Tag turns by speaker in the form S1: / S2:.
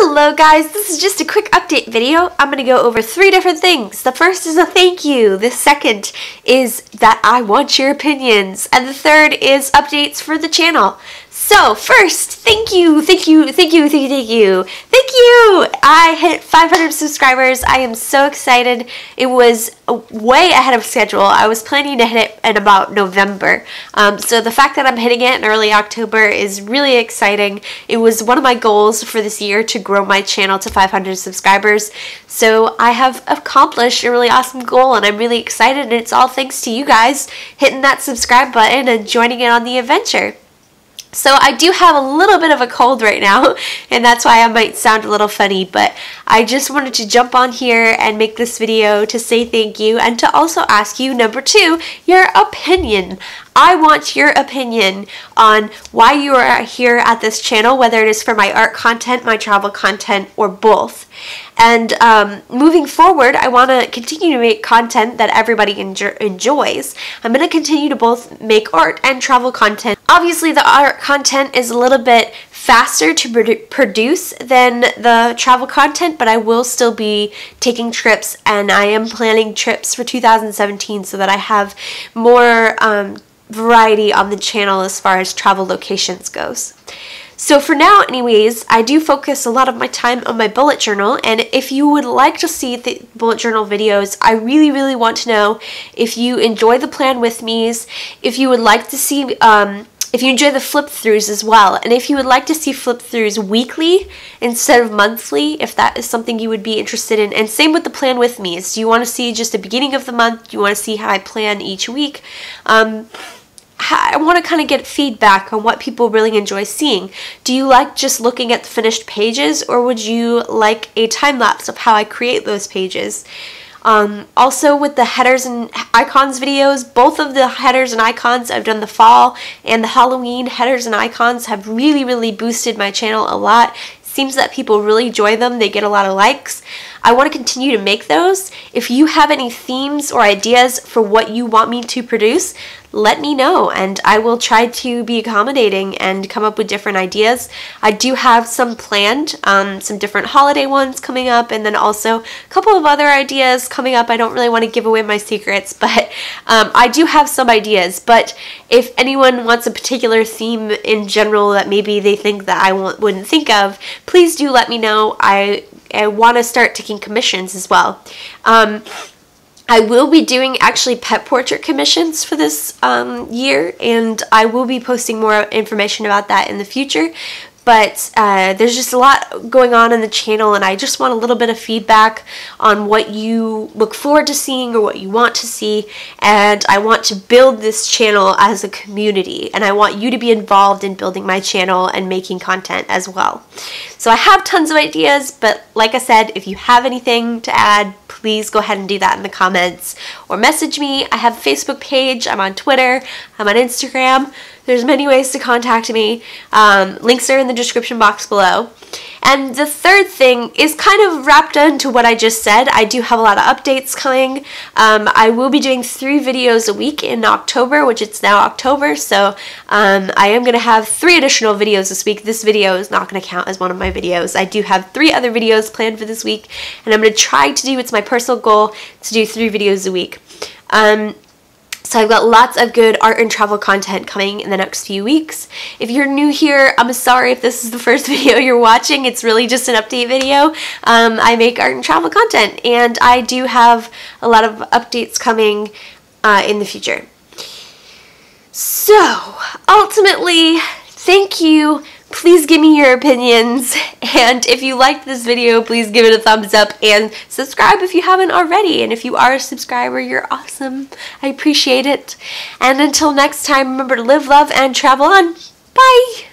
S1: Hello guys, this is just a quick update video. I'm going to go over three different things. The first is a thank you. The second is that I want your opinions. And the third is updates for the channel. So first, thank you, thank you, thank you, thank you, thank you, thank you! I hit 500 subscribers. I am so excited. It was way ahead of schedule. I was planning to hit it in about November. Um, so the fact that I'm hitting it in early October is really exciting. It was one of my goals for this year to grow my channel to 500 subscribers. So I have accomplished a really awesome goal and I'm really excited and it's all thanks to you guys hitting that subscribe button and joining in on the adventure. So I do have a little bit of a cold right now, and that's why I might sound a little funny, but I just wanted to jump on here and make this video to say thank you and to also ask you, number two, your opinion. I want your opinion on why you are here at this channel, whether it is for my art content, my travel content, or both. And um, moving forward, I want to continue to make content that everybody enjo enjoys. I'm going to continue to both make art and travel content. Obviously, the art content is a little bit faster to produ produce than the travel content, but I will still be taking trips and I am planning trips for 2017 so that I have more um, variety on the channel as far as travel locations goes. So for now, anyways, I do focus a lot of my time on my bullet journal, and if you would like to see the bullet journal videos, I really, really want to know if you enjoy the plan with me's, if you would like to see, um, if you enjoy the flip throughs as well, and if you would like to see flip throughs weekly instead of monthly, if that is something you would be interested in, and same with the plan with me's. Do you want to see just the beginning of the month? Do you want to see how I plan each week? Um, I want to kind of get feedback on what people really enjoy seeing. Do you like just looking at the finished pages or would you like a time lapse of how I create those pages? Um, also with the headers and icons videos, both of the headers and icons I've done the fall and the Halloween headers and icons have really, really boosted my channel a lot seems that people really enjoy them. They get a lot of likes. I want to continue to make those. If you have any themes or ideas for what you want me to produce, let me know and I will try to be accommodating and come up with different ideas. I do have some planned, um, some different holiday ones coming up and then also a couple of other ideas coming up. I don't really want to give away my secrets, but um, I do have some ideas. But if anyone wants a particular theme in general that maybe they think that I wouldn't think of, please do let me know. I, I want to start taking commissions as well. Um, I will be doing actually pet portrait commissions for this um, year, and I will be posting more information about that in the future but uh, there's just a lot going on in the channel and I just want a little bit of feedback on what you look forward to seeing or what you want to see and I want to build this channel as a community and I want you to be involved in building my channel and making content as well. So I have tons of ideas but like I said if you have anything to add please go ahead and do that in the comments or message me. I have a Facebook page, I'm on Twitter, I'm on Instagram. There's many ways to contact me. Um, links are in the description box below. And the third thing is kind of wrapped into what I just said. I do have a lot of updates coming. Um, I will be doing three videos a week in October, which it's now October, so um, I am going to have three additional videos this week. This video is not going to count as one of my videos. I do have three other videos planned for this week, and I'm going to try to do, it's my personal goal, to do three videos a week. Um, so I've got lots of good art and travel content coming in the next few weeks. If you're new here, I'm sorry if this is the first video you're watching. It's really just an update video. Um, I make art and travel content and I do have a lot of updates coming uh, in the future. So, ultimately, thank you please give me your opinions. And if you liked this video please give it a thumbs up and subscribe if you haven't already. And if you are a subscriber you're awesome. I appreciate it. And until next time remember to live love and travel on. Bye